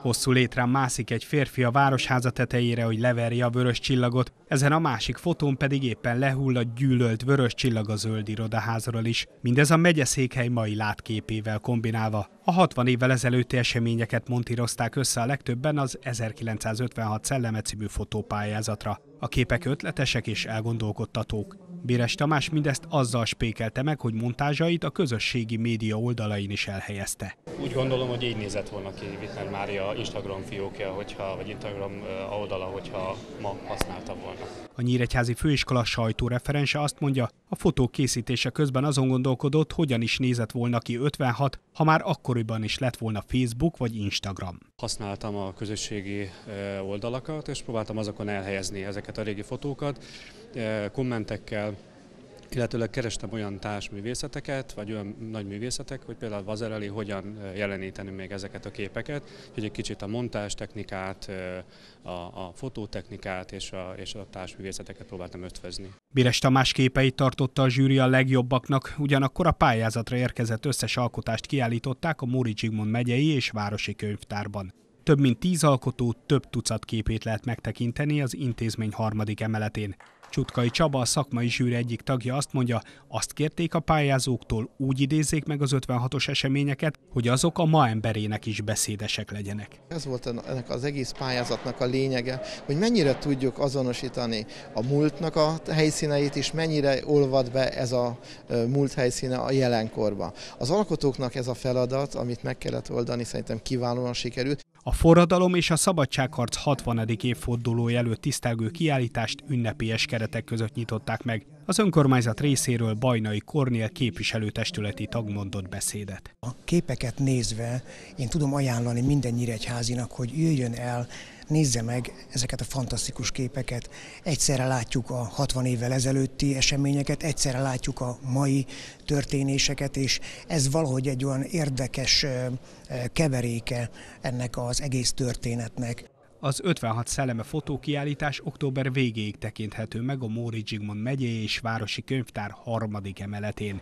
Hosszú létrán mászik egy férfi a városháza tetejére, hogy leverje a vörös csillagot, ezen a másik fotón pedig éppen lehull a gyűlölt vörös csillag a zöld irodaházról is. Mindez a megyeszékhely mai látképével kombinálva. A 60 évvel ezelőtti eseményeket montírozták össze a legtöbben az 1956 Szelleme című fotópályázatra. A képek ötletesek és elgondolkodtatók. Béres Tamás mindezt azzal spékelte meg, hogy montázsait a közösségi média oldalain is elhelyezte. Úgy gondolom, hogy így nézett volna ki Wittner Mária Instagram fiókja, hogyha, vagy Instagram oldala, hogyha ma használta volna. A Nyíregyházi Főiskola sajtóreferense azt mondja, a fotó készítése közben azon gondolkodott, hogyan is nézett volna ki 56, ha már akkoriban is lett volna Facebook vagy Instagram. Használtam a közösségi oldalakat, és próbáltam azokon elhelyezni ezeket a régi fotókat, kommentekkel, illetőleg kerestem olyan társművészeteket, vagy olyan nagy művészetek, hogy például Vazereli hogyan jeleníteni még ezeket a képeket, hogy egy kicsit a montás technikát, a, a fotótechnikát és a, és a társművészeteket próbáltam ötvözni. Bires Tamás képeit tartotta a zsűri a legjobbaknak, ugyanakkor a pályázatra érkezett összes alkotást kiállították a Móri Zsigmond megyei és városi könyvtárban. Több mint tíz alkotó több tucat képét lehet megtekinteni az intézmény harmadik emeletén. Csutkai Csaba, a szakmai zsűri egyik tagja azt mondja, azt kérték a pályázóktól, úgy idézzék meg az 56-os eseményeket, hogy azok a ma emberének is beszédesek legyenek. Ez volt ennek az egész pályázatnak a lényege, hogy mennyire tudjuk azonosítani a múltnak a helyszíneit, és mennyire olvad be ez a múlt helyszíne a jelenkorba. Az alkotóknak ez a feladat, amit meg kellett oldani, szerintem kiválóan sikerült. A forradalom és a szabadságharc 60. évfordulója előtt tisztelgő kiállítást ünnepélyes keretek között nyitották meg. Az önkormányzat részéről Bajnai Kornél képviselőtestületi tag mondott beszédet. A képeket nézve én tudom ajánlani minden nyíregyházinak, hogy jöjjön el nézze meg ezeket a fantasztikus képeket. Egyszerre látjuk a 60 évvel ezelőtti eseményeket, egyszerre látjuk a mai történéseket, és ez valahogy egy olyan érdekes keveréke ennek az egész történetnek. Az 56 szelleme fotókiállítás október végéig tekinthető meg a Móri Zsigmond megyei és városi könyvtár harmadik emeletén.